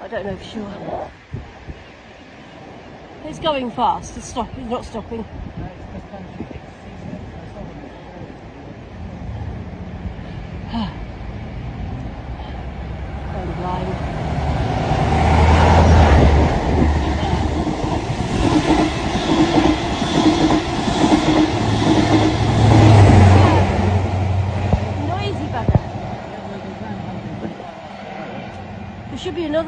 I don't know for sure. It's going fast. It's stopping. It's not stopping. I'm blind. Should be another